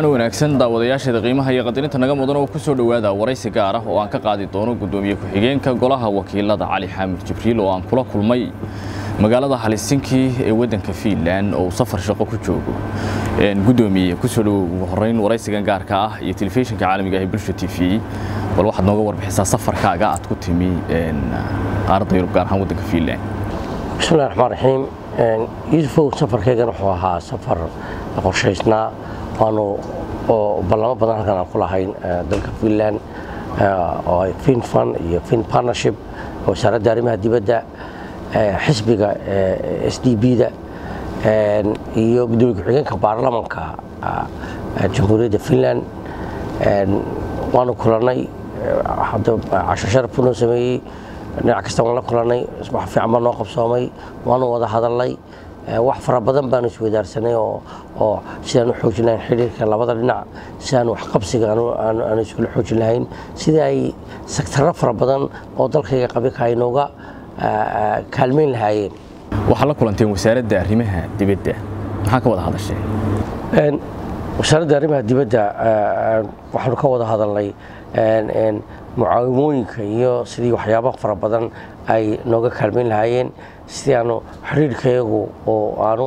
wacan wanaagsan daawadayaasheeda qiimaha iyo qadarinta naga mudan oo ku soo dhowaada waraysi gaar ah oo aan ka qaadi doono gudoomiye ku-xigeenka golaha wakiilada cali xaamid jibriil oo aan kula kulmay magaalada halisinki ee waddanka fiinland oo uu safar shaqo ku joogo. Gudoomiye ku soo dhowow ugu horeyn waraysigan gaarka ah iyo telefishinka caalamiga ah ee bulsha t v. Bal waxaad nooga warbixisaa safarkaaga aad ku timi qaaradda yurub gaar ahaan waddanka fiinland bismillahi raxmaan raxiim yuusufow safarkaygan wuxuu ahaa safar qorshaysnaa waanu ballamo badan halkan aan ku lahayn dalka fiinland oo ay finfan iyo fin partnership wasaaradda arrimaha dibadda xisbiga s d b-da iyo gudoomiye ku-xigeenka baarlamanka jamhuuriyadda finland waanu kulannay casho sharaf buu sameeyey dhinac kasta waan la kulannay wax fiican baa noo qabsoomay waanu wada hadalnay wax fara badan baanu iswadaarsanay oo sidaan u xoojin lahayn xidhiirka labada dhinac si aan waxqabsiga aanu iskula xoojin lahayn. Sidii ay sektarro fara badan oo dalkayga qabika ay nooga kaalmayn lahaayeen. Waxaad la kulanteen wasaaradda arrimaha dibadda. Maxaa ka wada hadasheen wasaaradda arrimaha dibadda waxaanu ka wada hadalnay mucaawimooyinka iyo sidii waxyaaba fara badan ay nooga kaalmayn lahaayeen sidii aanu xiriirkayagu oo aanu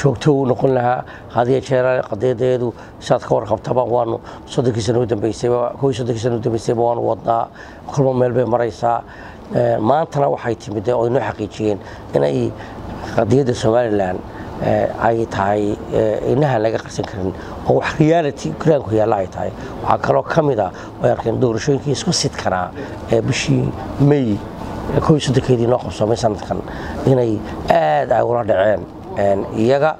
joogto u noqon lahaa hadiya jeera qadiyadeedu siaad ka warqabtaba waanu soddonkii sana u dambeysayba koo iyo soddonkii sana u dambeysayba waanu wadnaa kolba meel bay maraysaa. Maantana waxay timid oo inoo xaqiijiyeen inay qadiyadda somalilan ay tahay inahaan laga qarsan karin oo wax reality guraanku yaalla ay tahay. Waxaa kaloo ka mid a way arkeen doorashooyinkii isku sidkanaa ee bishii may soddonkeedii noo qabsoomay sanadkan inay aad ay ula dhaceen iyaga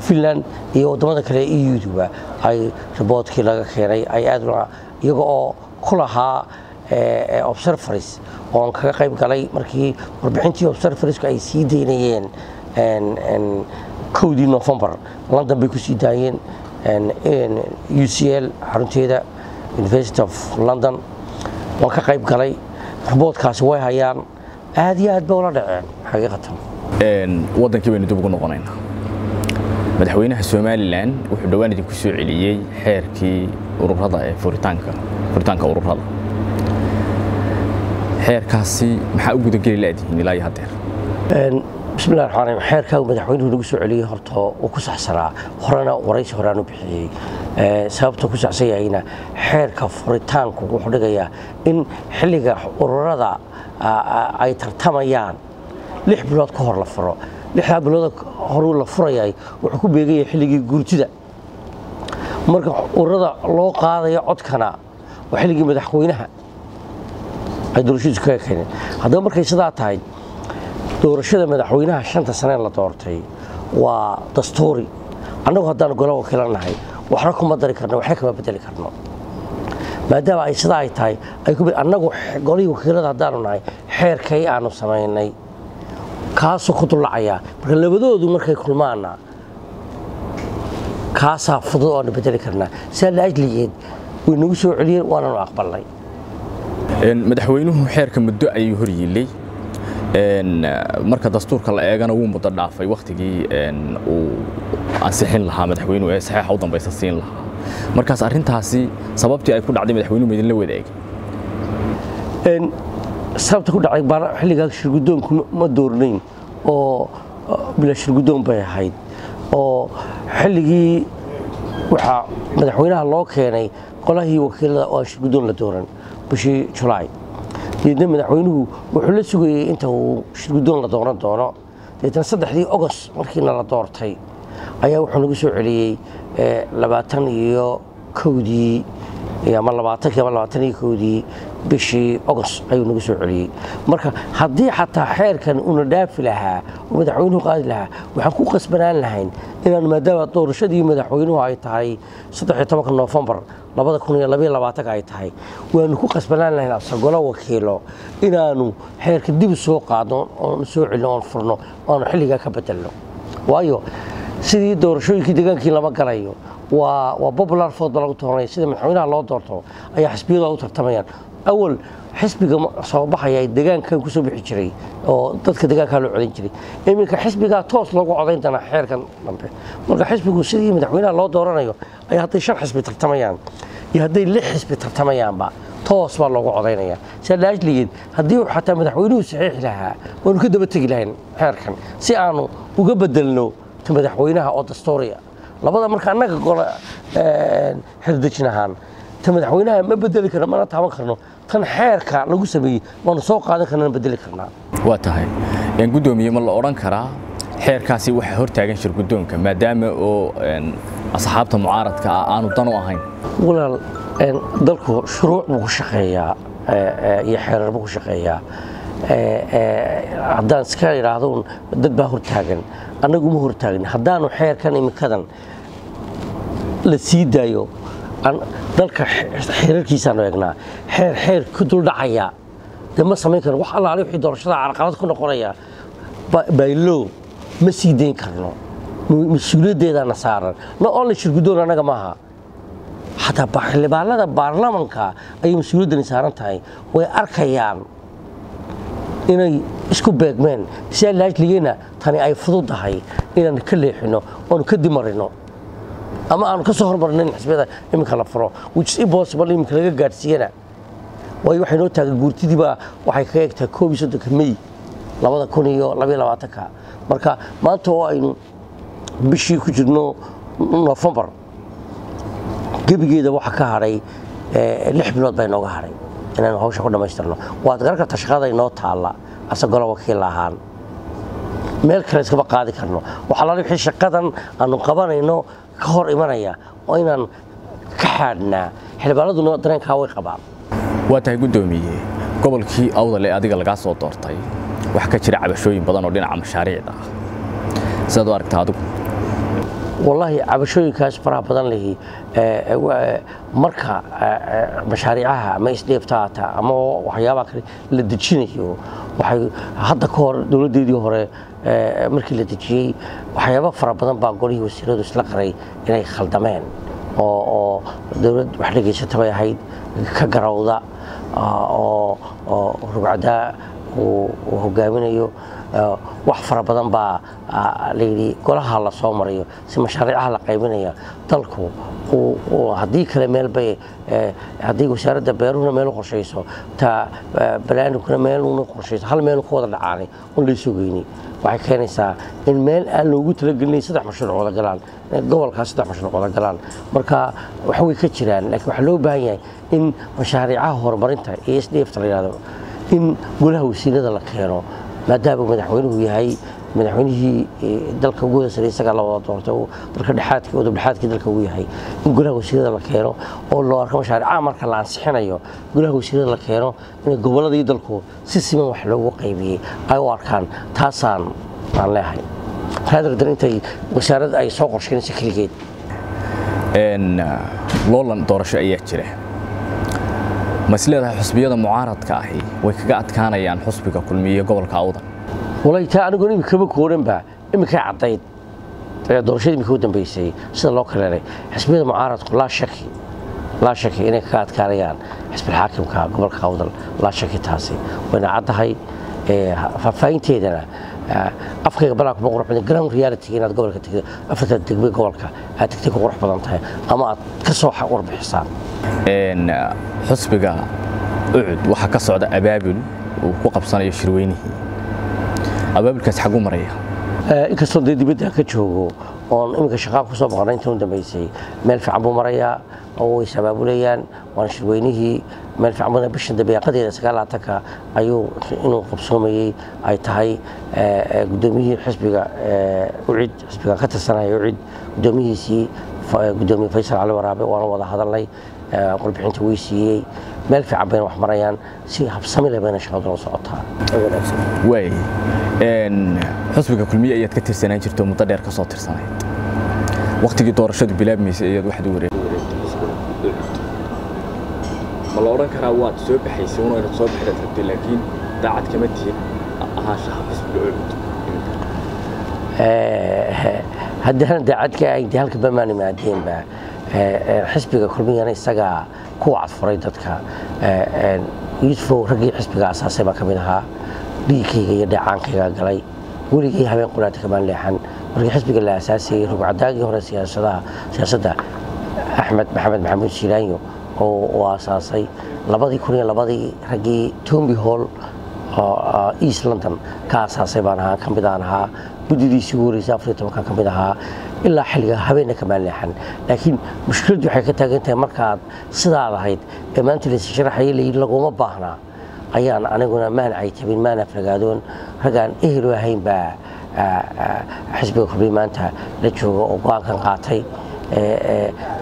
finland iyo waddamada kale e u-duba ay riboodkii laga keenay ay aad iyaga oo ku lahaa observaries oon kaga qayb galay markii warbixintii observariesku ay sii daynayeen kowdii novembar london bay ku sii daayeen u c l xarunteeda university of london waan ka qayb galay riboodkaasi way hayaan. Aad iyo aad bay ula dhaceen xaqiiqatan. Waddankii baynu dib ugu noqonaynaa madaxweynaha somalilan wuxuu dhowaan idinku soo celiyey xeerkii ururada ee furitaanka furitaanka ururada. Xeerkaasi maxaa u gudageli laadihiin ilaa iyo haddeer bismillahi raxmaan raxiim xeerkaa madaxweynuhu nagu soo celiyey horta uu ku saxsanaa horena waraysi horeaan u bixiyey sababta ku saxsan yahayna xeerka furitaanku wuxuu dhigayaa in xilliga ururada ay tartamayaan. Lix bilood ka hor la furo. Lixdaa bilood horuu la furayay wuxuu ku beegaya xilligii guurtida. Marka ururada loo qaadayo codkana waa xilligii madaxweynaha. Ay doorashadiisu kaga keeneen. Haddaba markay sidaa tahay doorashada madaxweynaha shanta sanee la doortay waa dastuuri. Annagu haddaanu gola wakiila nahay waxna kuma dari karno waxna kama bedeli karno. Maadaama ay sidaa ay tahay annagu golihii wakiilada haddaanu nahay xeerkay aanu samaynay kaasuu ku dullacayaa marka labadoodu markay kulmaana kaasaa fudud oanu bedeli karnaa. Sidaa laajligeed way nagu soo celiyeen waananu aqbalnay. Madaxweynuhu xeerka muddo ayuu hor marka dastuurka la eegana wuu muddo dhaafay. Wakhtigii uu ansixin lahaa madaxweynuhu ee saxeixa u dambaysa siin lahaa. Markaas arrintaasi sababtii ay ku dhacday madaxweynuhu ma idinla wadaagay sababta ku dhacday xilligaa shirgudoonku ma doornayn oo bila shirgudoon bay ahayd oo xilligii waxaa madaxweynaha loo keenay qolahii wakiilada oo aan la dooran bishii julaay deedna madaxweynuhu wuxuu la sugayey inta uu shirgudoon la dooran doono. Deetna saddexdii ogost markiina la doortay ayaa wuxuu nagu soo celiyey labaatan iyo kowdii ama labaatankii ama labaatan iyo kowdii bishii ogost ayuu nagu soo celiyey. Marka haddii xataa xeerkan una dhaafi lahaa oo madaxweynuhu qaadi lahaa waxaan ku qasbanaan lahayn inaan maadaama doorashadii madaxweynuhu ay tahay labaatanka ay tahay waanu ku qasbanaan lahayn asagolo wakiilo inaanu xeerka dib soo qaadno oonu soo celino oon furno oanu xilligaa ka bedelno waayo sidii doorashooyinkii degaankii lama galayo waa popular ba lagu tooranaya sida madaxweynaha loo doorto ayaa xisbiyadu u tartamayaan awal xisbiga soo baxaya degaankan ku soo bixi jiray oo dadka degaankaa loo codayn jiray. Iminka xisbigaa toos loogu codayn doonaa xeerkan dambe. Marka xisbigu sidii madaxweynaha loo dooranayo ay hadday shan xisbi tartamayaan iyo hadday lix xisbi tartamayaanba toos baa loogu codaynaya sidaa laajligeed haddii xataa madaxweynuhu saxiixi lahaa waanu ka daba tegi lahayn xeerkan si aanu uga bedelno madaxweynaha oo dastuuriya labada marka annaga xerdejin ahaan ta madaxweynaha ma bedeli karno mana taaban karno. Tan xeerka lagu sameeyey waanu soo qaadan karnana bedeli karnaa waa tahay. Gudoomiye ma la odhan karaa xeerkaasi waxaa hortaagan shir maadaama oo asxaabta mucaaradka ah aanu dan u ahayn. Walaal dalku shuruuc buu ku shaqeeyaa iyo xeerar buu ku shaqeeyaa. Haddaan iska idhaahdo dad baa hortaagan. Annagu ma hortaagin. Haddaanu xeerkan iminkadan la sii daayo dalka xeerarkiisaanu eegnaa. Xeer xeer ku duldhacaya dee ma samayn karno. Wax allaale wixii doorashada carqalad ku noqonaya. Baylow ma sii dayn karno. Mas'uuliyaddeedaana saaran. No only shirguddoon annaga maaha xataa xildhibaanada baarlamanka ayay mas'uuliyaddani saaran tahay. Way arkayaan inay isku beegmeen. Sidaa laajligeena tani ay fududahay inaan ka leexino oonu ka dimarino ama aanu ka soo hormarinin xisbiyada iminka la furo which is impossible iminka laga gaadhsiiyana. Waayo waxay noo taagan guurtidiibaa waxay kaga egtahay koob iyo soddonka mey labada kun iyo labaiyo labaatanka. Marka maanta oo aynu bishii ku jirno nofembar gebigeeda waxa ka hadhay lix bilood baa inooga hadhay inaynu hawsha ku dhammaystirno. Waad garan shaqada inoo taalla asagolo wakiil ahaan. Meel kale iskama qaadi karno. Waxaa wixii shaqadan aanu qabanayno ka hor imanaya oo inaan ka xaadhnaa xildhibaanaduna dareenkaa way qabaan. Waa tahay guddoomiye gobolkii awdale adiga lagaa soo doortay. Waxaa ka jira cabashooyin badan oo dhinaca mashaariicda ah. Sidaad u aragtaa adigu wallaahi cabashooyinkaas faraha badan lihi marka mashaariicaha ama isdheeftaata ama waxyaabaha kale la dejinayo waxay hadda ka hor dowladdeedii hore markii la dejiyey waxyaaba fara badan baa golihii wasiiradu isla qaray inay khaldameen oo dowlad wax dhegaysata bay ahayd ka garawda oo rugcadaa uu hogaaminayo wax fara badan baa layidhi golaha la soo marayo si mashaariicaha la qaybinaya dalku haddii kale meelbay haddii wasaaradda beeruhuna meel u qorshayso ta banaaniguna meeluna qorshayso hal meel ku wada dhacaanay un laysoo geyni. Waxay keenaysaa in meel aan loogu talagelinayn saddex mashruuc wada galaan gobolkaas saddex mashruuc wada galaan. Marka wax way ka jiraan laakiin waxaa loo baahan yahay in mashaariicaha horumarinta iyo sdfta la yidhahdo in golaha wasiirada la keeno maadaama madaxweynuhu yahay madaxweynihii dalka ugu horeysay isagaa la wada doortay dalka dhexaadkii udub dalka uu yahay. In golaha wasiirada la keeno oo loo arko mashaariicaha marka la ansixinayo golaha wasiirada la keeno in gobolladii dalku si siman wax loogu qaybiyey ay u arkaan taasaan aan leehay raadardan intay wasaaradda ay soo qorsheynayso keligeed. Loolan doorasho ayaa jira ma is leedahay xusbiyada mucaaradka ahi? Way kaga adkaanayaan xusbiga kulmiye gobolka awdan walay taa anigoon iminkama kooranba iminkay caddayd doorashada iminka u dambeysay sida loo kaleelay xisbiyada mucaaradku laa shaki. Laa shaki inay kaga adkaanayaan xisbilxaakimka gobolka awdal laa shaki taasi. Wayna caddahay faahfaahinteedana afkayga balaa kuma qurux badan ground reality inaad gobolka tegdo afarta degme gobolka aad tegtay ku qurux badan tahay ama aad ka soo warbixisaan xusbiga ucud waxaa ka socda abaabul uu ku qabsanayo shirweynihii abaabulkaas xagu maraya inkastoo dee dibadda ka joogo oon iminka shaqaa ku soo maqnay inta u dambeysay. Meel fiican buu marayaa oo way isabaabulayaan waana shirweynihii meel fiican buu bishan dabeeqadeeda sagaalaatanka ayuu inuu qabsoomayey ay tahay guddoomiyihii xisbiga ucid xisbiga ka tirsanaya ucid. Guddoomiyihiisii guddoomiye faysal cali waraabe waana wada hadalnay warbixinta way siiyey meel fiican bayna wax marayaan si habsami leh bayna shaqadu la socotaa. Waay xusbiga kulmiye ayaad ka tirsanaan jirto muddo dheer ka soo tirsanayd. Waktigii doorashadu bilaabmaysay ayaad waxaad u wareeg ma la odhan karaa waad soo baxaysay una inaad soo baxdaad rabtay laakiin daacad kama tihin ahaanshaha xisbiga ucud haddana daacadka ahayd halka bamaan imaadeenba xisbiga kulmiyana isagaa ku wacad furay dadka yuusufow raggii xisbiga asaasay baa ka mid ahaa. Dhiigkayga iyo dheecaankayga galay. Weligay habeen quraata kamaan leexan markii xisbiga la asaasayey rugcadaagii hore siyaasadda axmed maxamed maxamuud shiilaanyo oo asaasay labadii kun iyo labadii raggii tomby hall east london ka asaasay baan ahaa ka mid aan ahaa. Guddidiisii ugu horeysay afar tobankan ka mid ahaa ilaa xilliga habeenna kamaan leexan laakiin mushkiladdu waxay ka taagan tahay markaad sidaad ahayd ee maanta laysi sharaxaya layidhi laguma baahnaa ayaan aniguna maan caytabin maan aflagaadoon raggaan ehelu ahayn baa xisbiga kulmiye maanta la jooga oo go'aankan qaatay.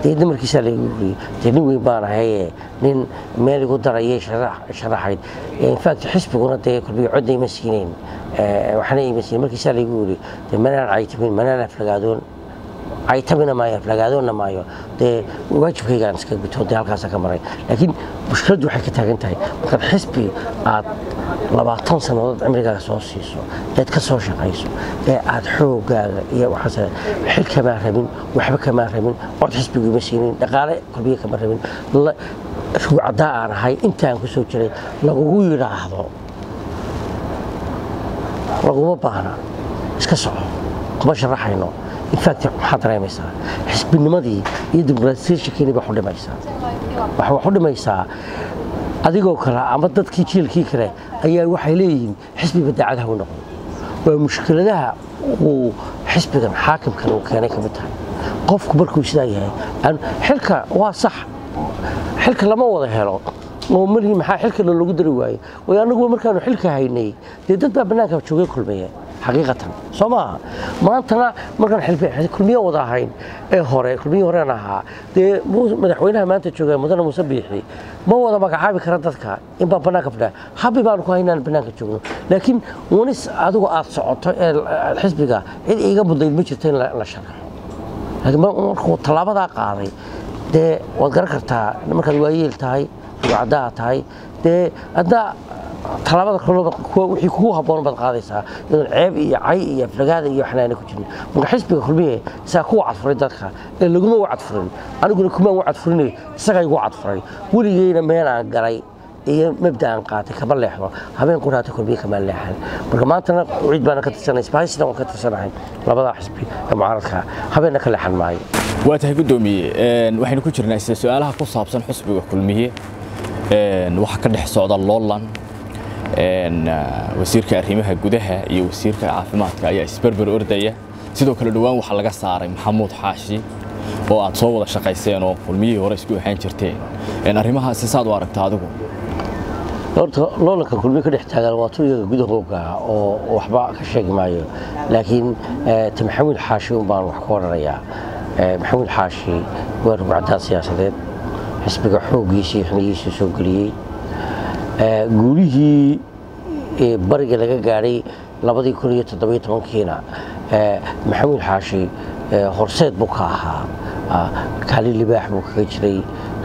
Deedna markiisaa laygu yiri dee nin weyn baan ahaye nin meel igu darayay sharaxayd. Infact xisbiguna dee kulmiye codna ima siinayn waxna ima siinayn markiisaa laygu yiri dee manaan caytabin manaan aflagaadoon caytabina maayo aflagaadoonna maayo. Dee waajibkaygaan iska guto halkaasa ka maray. Laakiin mushkiladdu waxay ka taagan tahay. Markaad xisbi aad labaatan sannadood cimrigaaga soo siiso eed ka soo shaqayso ee aad xoogaaga iyo waxaas xil kamaa rabin waxba kamaa rabin cod xisbigu ima siinin dhaqaale kulmiye kama rabin. Rugcaddaa aan ahay intaan ku jiray lagugu yidhaahdo laguma baahna iska soco kuma sharaxayno infact maxaad dareemaysaa. Xisbinimadii iyo dimuqraatiyaashakeeni baa xudhimaysaa waxaa wax u dhimaysaa. Adigoo kale ama dadkii jiilkii kale ayaa waxay leeyihiin xisbiba daacadaha u noqon. Waa mushkiladaha uu xisbigan xaakimkan uu keenay ka mid tahay. Qofku markuu sidaa yahay xilka waa sax. Xilka lama wada helo oo malihii maxaa xilka loogu dari waaye way annaguba markaanu xilka haynay. Dee dad baa bannaanka joogay kulmiye xaqiiqatan. Soo maaha maantana markaan kulmiye wada ahayn ee hore kulmiye horeen ahaa dee madaxweynaha maanta jooga mudane muuse biixi ma wada magacaabi kara dadka in baa bannaanka fadhiya habi baanu ku haynaan bannaanka joogno laakiin wanis adigu aad socoto ee xisbiga cid iiga mudnayd ma jirto in la sharaxo laakiin markuu tallaabadaa qaaday dee waad garan kartaa markaad waayeel tahay rugcaddaa tahay dee haddaa talaabada wixii kugu habboon baad qaadaysaa iyadoon ceeb iyo cay iyo aflagaada iyo waxnaana ku jirin. Marka xisbiga kulmiye isagaa kuwa cadfuray dadka ee laguma wacadfurin aniguna kumaan wacadfurinay isagaa igu cadfuray weligeyna meel aan galay iyo mabda aan qaatay kama leexdo. Habeen quraata kulmiye kama leexan. Marka maantana ciid baana ka tirsanay isbahaysina waan ka tirsanahay? Labadaa xisbi ee mucaaradka. Habeenna ka leexan maayo. Waa tahay guddoomiye waxaynu ku jirnaa su'aalaha ku saabsan xusbiga kulmiye waxaa ka dhex socda loolan wasiirka arrimaha gudaha iyo wasiirka caafimaadka ayaa isberber ordaya. Sidoo kale dhowaan waxaa laga saaray maxamuud xaashi oo aad soo wada shaqayseen oo kulmiyihii hore isku ahaan jirteen. Arrimahaasi saad u aragta adigu. Horta loolanka kulmiye ka dhex taagan waa tu iyaga gudahooga oo waxba ka sheegi maayo. Laakiin ta maxamuud xaashi un baan wax ka odhanayaa maxamuud xaashi waa rugcaddaa siyaasadeed xisbiga xooggiisii xinigiisii soo geliyey. Guulihii bariga laga gaadhay labadii kun iyo toddobiyo tobankiina maxamuud xaashi horseed buu ka ahaa. Kaalin libaax buu kaga jiray.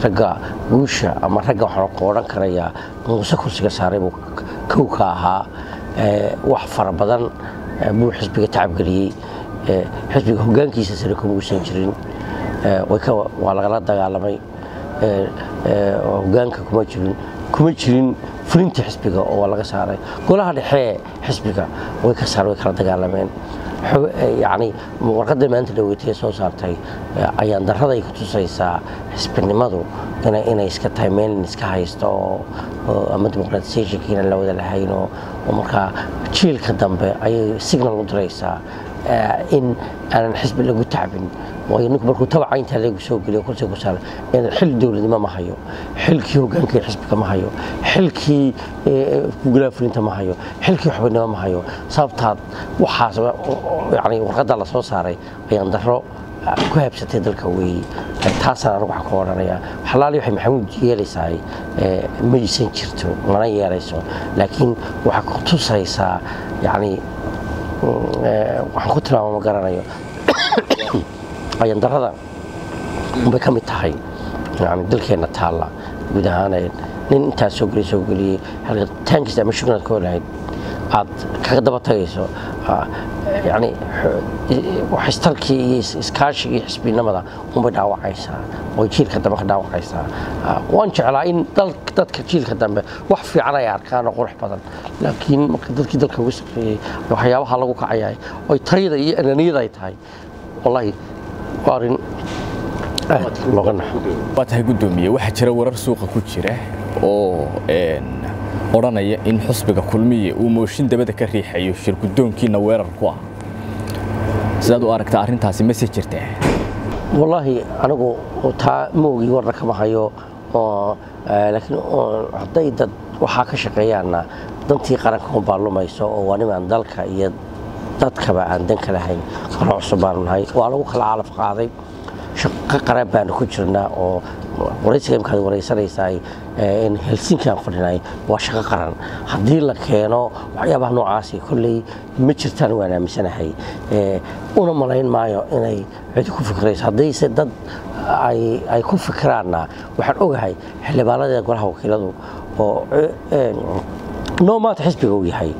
Ragga guusha ama ragga waxaan ku odhan karayaa muuse kursiga saaray buu kow ka ahaa. Wax fara badan buu xisbiga tacabgeliyey xisbiga hoggaankiisa sare kuma uusan jirin. Waa lagala dagaalamay hoggaanka kuma jirin kuma jirin fulinta xisbiga oo laga saaray. Golaha dhexe xisbiga way ka saar way kala dagaalameen. Yani warqadda maanta dhaweytay soo saartay ayaan daraday ku tusaysaa xisbinimadu inay iska tahay meel iska haysto ama dimuqraatisationkiina la wada lahayn oo markaa jiilka dambe ayay signal u diraysaa in aanan xisbi lagu tacbin. Waayo ninku markuu tabaca intaa lagu soo geliyo kursiga ku saaran inaan xil dowladnimo ma hayo xilkii hogaankii xisbiga ma hayo xilkii gulaafulinta ma hayo xilkii xubinimo ma hayo. Sababtaad waxaas yani warqadda la soo saaray ayaan daro ku habsatay dalka weeye taasaan anigu waxaan ku odhanayaa xalaali waxay maxamuud yeelaysahay maysan jirto mana yeelayso. Laakiin waxaa ku tusaysaa yani waxaan ku tilmaama ma garanayo. Ayandarada bay ka mid tahay. Yani dalkeenna taalla. Guud ahaan nin intaas soo geliy soo geliyey taankiisa ama shugnaad ka olahayd aad kaga daba tagayso yani waxistarkii iyo iskaashigii iyo xisbinimada unbay dhaawacaysaa way jiilka dambe ka dhaawacaysaa. Waan jeclaa in dadka jiilka dambe wax fiican ay arkaan oo qurux badan laakiin marka dadkii dalka ugu shaqeeyey waxyaabaha lagu kacayahay oy tayada iyo ananiyada ay tahay wallaahi waa arrin aad looga naxo. Waa tahay guddoomiye waxaa jira warar suuqa ku jira oo odhanaya in xusbiga kulmiye uu mooshin dabada ka riixayo shir guddoonkiina weerar ku ah sidaad u aragtaa arrintaasi mase jirtaa wallaahi anigu taa moogii warna kama hayo laakiin hadday dad waxaa ka shaqeeyaanna dantii qaranka unbaa lumayso oo waa nimaan dalka iyo dadkaba aan dan ka lahayn kala cusub baanu nahay waa lagu kala calaf qaaday. Shaqo qaran baanu ku jirnaa oo waraysiga imkaad waraysanaysaa in helsinki aan waa shaqo qaran. Haddii la keeno waxyaabaha noocaasi kolley ma jirtaan waan aaminsanahay una malayn maayo inay cidi ku fikrayso. Haddayse dad ay ku fikiraanna waxaan ogahay xildhibaanada golaha wakiiladu oo noo maanta xisbiga uu yahay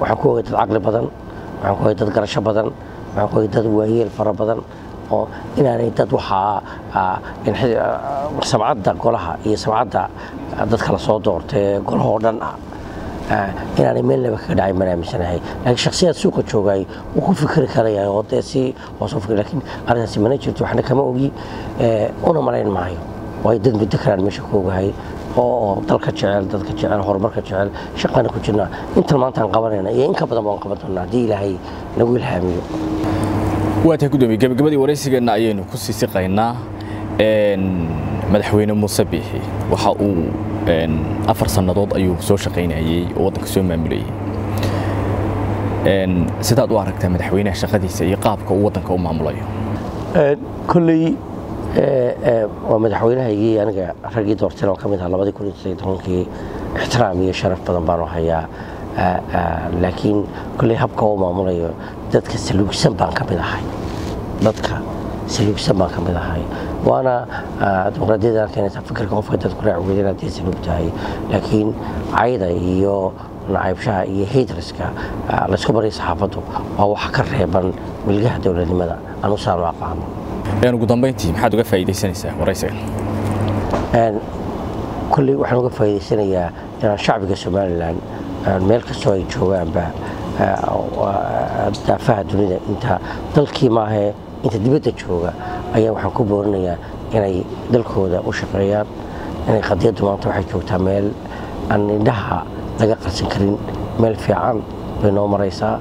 waxaan ku ogay dad caqli badan waxaan ku ogay dad garasho badan waxaan ku ogay dad waayeel fara badan oo inaanay dad waxaa samcadda golaha iyo samcadda dadka la soo doortay golaha oo dhan ah inaanay meel laba kaga dhacay maan aaminsanahay laakiin shakhsiyaad suuqa joogay wuu ku fikri karaya oo si hoosoo fikri laakiin arrintaasi mana jirto waxna kama ogi una malayn maayo. Waayo dad muddo kalaan meesha ku ogahay oo dalka jecel dadka jecel horumarka jecel shaqana ku jirnaa intan maanta aan qabanayna iyo in ka badan baan qaban doonaa haddii ilaahay nagu ilhaamiyo waa tahay guddoomiye gabagabadii waraysigeenna ayaynu ku sii siqaynaa madaxweyne muuse biixi. Waxa uu afar sannadood ayuu soo shaqaynayey oo waddanka soo maamulayey sidaad u aragtaa madaxweynaha shaqadiisa iyo qaabka uu waddanka u maamulayo kolley waa madaxweynahaygii aniga raggii doorteen oo ka mid ah labadii kun iyo saddeed tobankii ixtiraam iyo sharaf badan baanu hayaa laakiin kolley habka uu maamulayo dadka saluugsan baan ka mid ahay dadka saluugsan baan ka mid ahay waana dimuqraadiyadda keenaysa fikirka qofka dadku raaci weydeen haddii saluug tahay laakiin cayda iyo nacaybshaha iyo haydriska laysku baray saxaafaddu waa wax ka reeban milgaha dowladnimada anu saanu aqaano ugu dambayntii maxaad uga faa'iidaysanaysaa waraysigan kolley waxaan uga faa'iidaysanayaa inaan shacbiga somalilan meel kastoo ay joogaanba daafaha dunida inta dalkii maahee inta dibadda jooga ayaa waxaan ku boorinayaa inay dalkooda u shaqeeyaan inay qadiyaddu maanta waxay joogtaa meel aan indhaha laga qarsan karin meel fiican bay noo maraysaa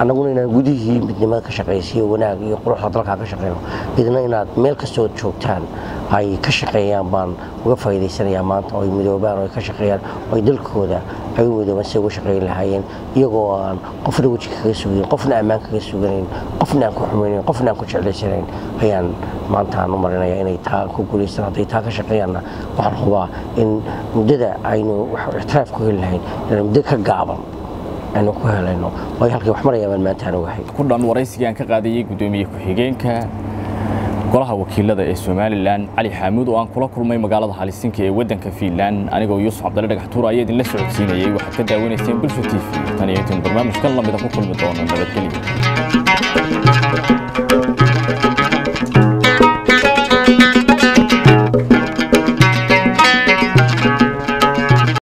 annaguna inaan gudihii midnimada ka shaqaysiyo wanaag iyo quruxda dalkaa ka shaqeyno idina inaad meel kastoo joogtaan ay ka shaqeeyaan baan uga faa'iidaysanayaa maanta oo ay midoobaan oo ay ka shaqeeyaan oo ay dalkooda ay u midoobaan si uga shaqeyn lahaayeen. Iyagoo aan qofna weji kaga sugayn qofna ammaan kaga suganayn qofna aan ku xumaynayn qofna aan ku jeclaysanayn ayaan maanta aan u marinaya inay taa ku guulaystaan hadday taa ka shaqeeyaanna waxaan hubaa in muddada aynu ixtiraaf ku heli lahayn inaan muddo ka gaaban aynu ku helayno. Waayo halkay wax maraya baan maanta aan waraysigii aan ka qaadayey guddoomiye ku-xigeenka golaha wakiilada ee somalilan cali xaamuud oo aan kula kulmay magaalada halisinki ee waddanka fiinland anigoo yuusuf cabdalle dhagaxtuur ayaa idinla socodsiinayey waxaad ka daawanayseen bulsha t v. Tan iyo intayn barnaamijkan lamida ku kulmi doono nabadgelyo